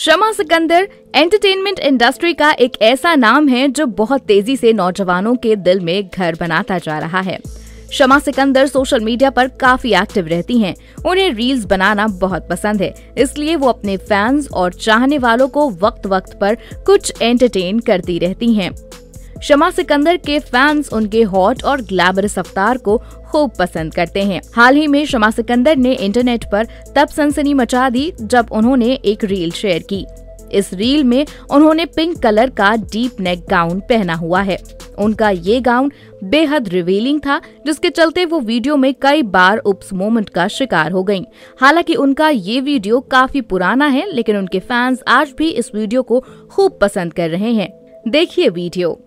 शमा Sikandar entertainment industry का एक ऐसा नाम है जो बहुत तेज़ी से नौजवानों के दिल में घर बनाता जा रहा है शमा सिकंदर सोशल मीडिया पर काफ़ी एक्टिव रहती हैं। उन्हें रील्स बनाना बहुत पसंद है इसलिए वो अपने फैंस और चाहने वालों को वक्त वक्त पर कुछ एंटरटेन करती रहती हैं। शमा सिकंदर के फैंस उनके हॉट और ग्लैमरस अवतार को खूब पसंद करते हैं। हाल ही में शमा सिकंदर ने इंटरनेट पर तब सनसनी मचा दी जब उन्होंने एक रील शेयर की। इस रील में उन्होंने पिंक कलर का डीप नेक गाउन पहना हुआ है। उनका ये गाउन बेहद रिवीलिंग था, जिसके चलते वो वीडियो में कई बार उप्स मोमेंट का शिकार हो गई हालाँकि उनका ये वीडियो काफ़ी पुराना है, लेकिन उनके फैंस आज भी इस वीडियो को खूब पसंद कर रहे हैं। देखिए वीडियो